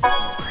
Bye.